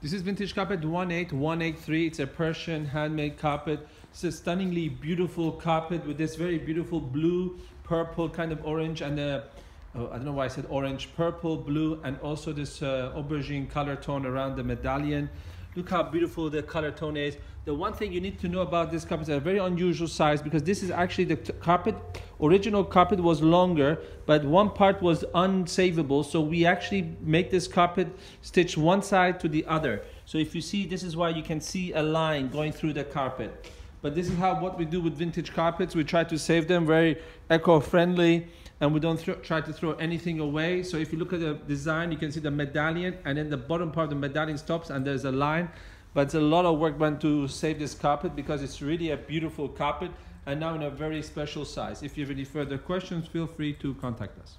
This is vintage carpet 18183. It's a Persian handmade carpet. It's a stunningly beautiful carpet with this very beautiful blue, purple, kind of orange, and a, oh, I don't know why I said orange, purple, blue, and also this uh, aubergine color tone around the medallion. Look how beautiful the color tone is. The one thing you need to know about this carpet is a very unusual size because this is actually the carpet. Original carpet was longer, but one part was unsavable. So we actually make this carpet stitch one side to the other. So if you see, this is why you can see a line going through the carpet. But this is how what we do with vintage carpets. We try to save them very eco-friendly and we don't try to throw anything away. So if you look at the design, you can see the medallion and then the bottom part of the medallion stops and there's a line. But it's a lot of work went to save this carpet because it's really a beautiful carpet and now in a very special size. If you have any further questions, feel free to contact us.